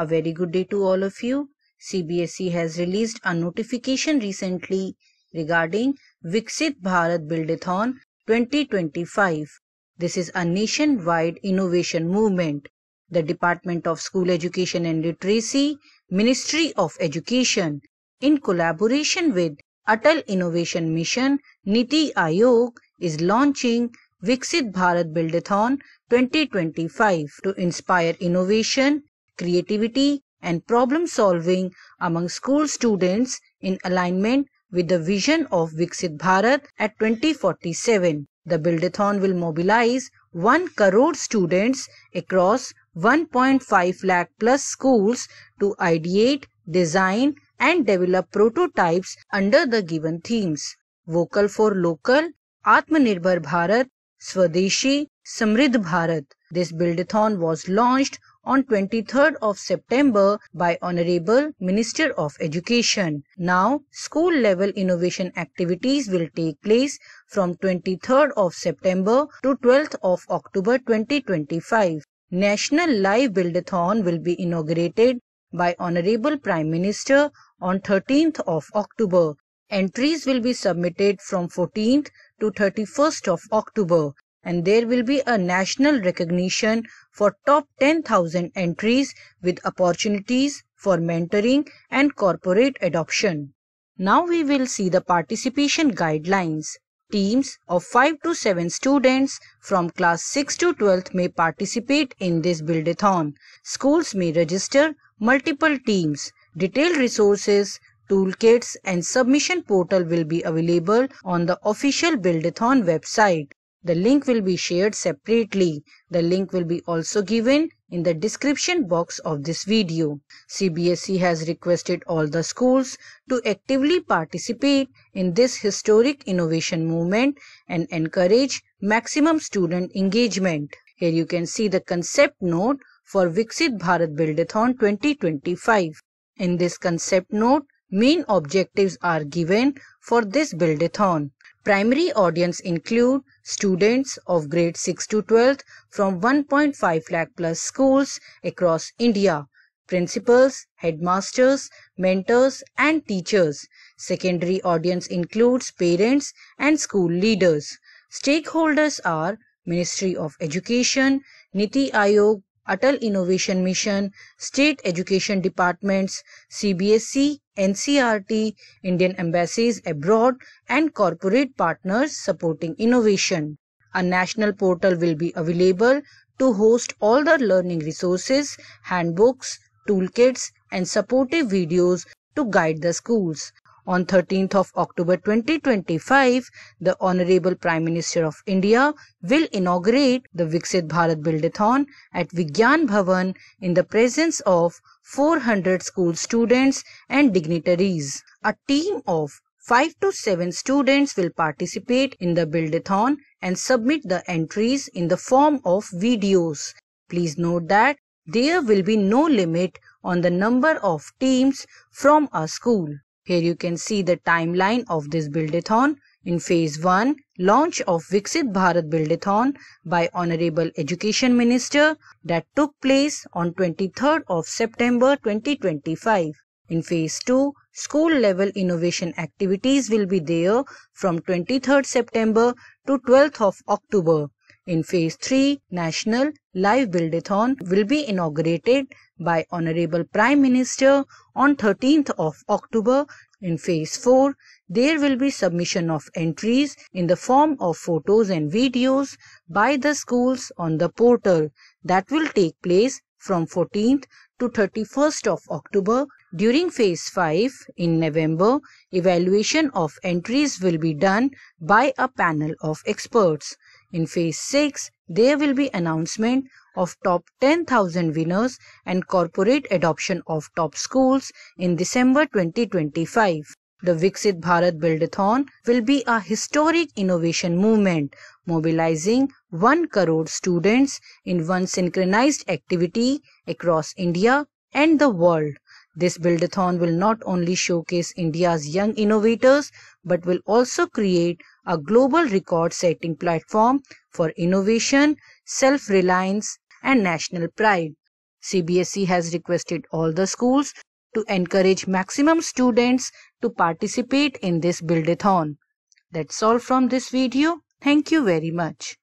A very good day to all of you. CBSE has released a notification recently regarding Viksit Bharat Buildathon 2025. This is a nationwide innovation movement. The Department of School Education and Literacy, Ministry of Education, in collaboration with Atal Innovation Mission, Niti Aayog is launching Viksit Bharat Buildathon 2025 to inspire innovation, creativity and problem solving among school students in alignment with the vision of Viksit Bharat at 2047. The Buildathon will mobilize 1 crore students across 1.5 lakh plus schools to ideate, design and develop prototypes under the given themes. Vocal for Local, Atmanirbhar Bharat, Swadeshi, Samriddh Bharat. This buildathon was launched on 23rd of September by Honorable Minister of Education. Now, school level innovation activities will take place from 23rd of September to 12th of October 2025. National Live Buildathon will be inaugurated by Honorable Prime Minister on 13th of October. Entries will be submitted from 14th to 31st of October and there will be a national recognition for top 10,000 entries with opportunities for mentoring and corporate adoption. Now we will see the participation guidelines. Teams of 5 to 7 students from class 6 to 12th may participate in this buildathon. Schools may register multiple teams. Detailed resources, toolkits and submission portal will be available on the official Buildathon website. The link will be shared separately. The link will be also given in the description box of this video. CBSE has requested all the schools to actively participate in this historic innovation movement and encourage maximum student engagement. Here you can see the concept note for Viksit Bharat Buildathon 2025. In this concept note, main objectives are given for this buildathon. Primary audience include students of grade 6 to 12 from 1.5 lakh plus schools across India, principals, headmasters, mentors and teachers. Secondary audience includes parents and school leaders. Stakeholders are Ministry of Education, Niti Aayog, Atal Innovation Mission, State Education Departments, CBSE, NCERT, Indian embassies abroad and corporate partners supporting innovation. A national portal will be available to host all the learning resources, handbooks, toolkits and supportive videos to guide the schools. On 13th of October 2025, the Honorable Prime Minister of India will inaugurate the Viksit Bharat Buildathon at Vigyan Bhavan in the presence of 400 school students and dignitaries. A team of 5 to 7 students will participate in the buildathon and submit the entries in the form of videos. Please note that there will be no limit on the number of teams from a school. Here you can see the timeline of this buildathon. In phase 1, launch of Viksit Bharat Buildathon by Honorable Education Minister that took place on 23rd of September 2025. In phase 2, school level innovation activities will be there from 23rd September to 12th of October. In phase 3, National Live Buildathon will be inaugurated by Honorable Prime Minister on 13th of October. In phase 4, there will be submission of entries in the form of photos and videos by the schools on the portal that will take place from 14th to 31st of October. During phase 5 in November, evaluation of entries will be done by a panel of experts. In phase 6, there will be announcement of top 10,000 winners and corporate adoption of top schools in December 2025. The Viksit Bharat Buildathon will be a historic innovation movement mobilizing 1 crore students in one synchronized activity across India and the world. This buildathon will not only showcase India's young innovators but will also create a global record setting platform for innovation, self reliance, and national pride. CBSE has requested all the schools to encourage maximum students to participate in this buildathon. That's all from this video. Thank you very much.